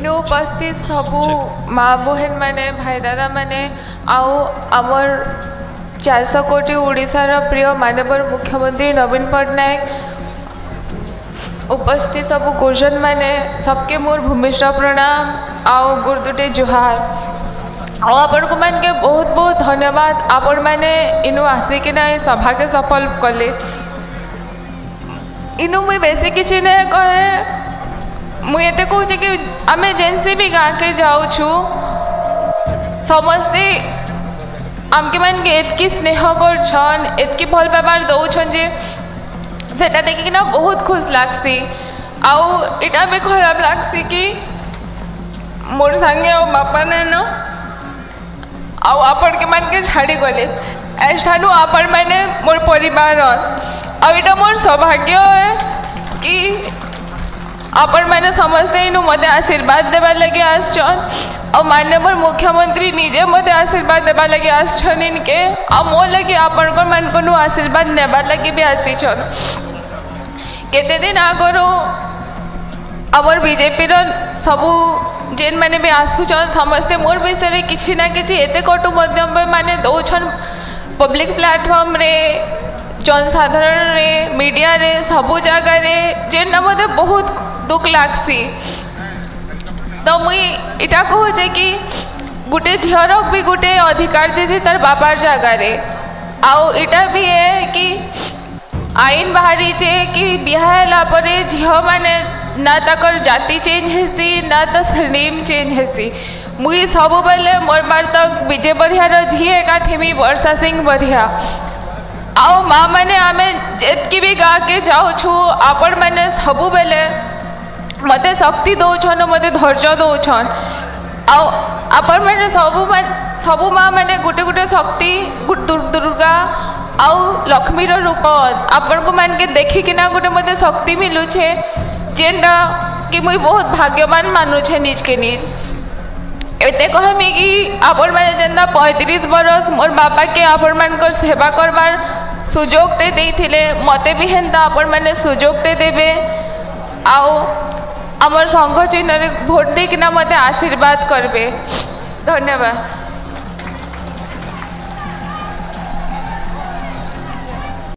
इनो उपस्थित सब माँ बहन मान भाई दादा मैंने आमर चार सौ कोटी ओडार प्रिय मानव मुख्यमंत्री नवीन पट्टनायक उपस्थित सब गुर्जन मैंने सबके मोर भूमिष्ठ प्रणाम आ गुरुदुटे जुहार आपण को मन के बहुत बहुत धन्यवाद आपण मैंने इनु आसिकिना सभा के सफल कले इनु मुई बेसी किसी ना कहे मुझे कहे कि आम जेनसी भी गाँ के जाऊ समस्ते आम के मन के स्नेह करके भल व्यवहार दौन जे से देखना बहुत खुश लग्सी आउ भी खराब लग्सी कि मोर सांगे आ बापा नैन आउ आप मन के छाड़ी गले ऐसा आपण मैंने मोर पर आटा मोर सौभाग्य है कि आपण મને સમજતા એનું મતે આશીર્વાદ દેવા લાગ્યા આજ છન માન્યવર મુખ્યમંત્રી નીજે મતે આશીર્વાદ દેવા લાગી આજ છન કે આ મો લગી આપણકો મનકોનું આશીર્વાદ નેવા લાગી બી આસી છન કેતે દિન આગરો আমার বিজেপির সবু যেন বি আসুছন সমস্তে মোর বিষয়ে কিছু না কিছু এতে কটু মাধ্যম মানে দৌছন পব্লিক প্লাটফর্মরে जनसाधारण रे मीडिया रे सब जगार जेनटा मत बहुत दुख लग्सी तो मुई इटा कहचे कि गोटे झीर भी गोटे अधिकार दे तार बापार जगार आउ इटा भी है कि आईन बाहरी चे कि बिहला झील मैने ना तर जाति चेंज हेसी ना तो नेम चेंज हेसी मुई सब बेले मोर मार विजय बढ़िया झी एका थेमी वर्षा सिंह बढ़िया ଆଉ ମା'ମାନେ ଆମେ ଯେତ୍କି ବି ଗାଁକେ ଯାଉଛୁ ଆପଣମାନେ ସବୁବେଲେ ମୋତେ ଶକ୍ତି ଦେଉଛନ୍ ମୋତେ ଧୈର୍ଯ୍ୟ ଦେଉଛନ୍ ଆଉ ଆପଣମାନେ ସବୁ ସବୁ ମା'ମାନେ ଗୋଟେ ଗୋଟେ ଶକ୍ତି ଦୁର୍ଗା ଆଉ ଲକ୍ଷ୍ମୀର ରୂପ ଆପଣଙ୍କୁ ମାନକେ ଦେଖିକିନା ଗୋଟେ ମୋତେ ଶକ୍ତି ମିଲୁଛେ ଯେନ୍ଟା କି ମୁଇଁ ବହୁତ ଭାଗ୍ୟବାନ ମାନୁଛେ ନିଜକେ ନିଜ এতে কহমি কি আপন মানে যেন পঁয়ত্রিশ বরস মোর বাপাকে আপন মানকর সেবা করবার ସୁଯୋଗଟେ ଦେଇଥିଲେ ମୋତେ ବି ହେନ୍ତା ଆପଣମାନେ ସୁଯୋଗଟେ ଦେବେ ଆଉ ଆମର ସଂଘ ଚିହ୍ନରେ ଭୋଟ ଦେଇକିନା ମୋତେ ଆଶୀର୍ବାଦ କରିବେ ଧନ୍ୟବାଦ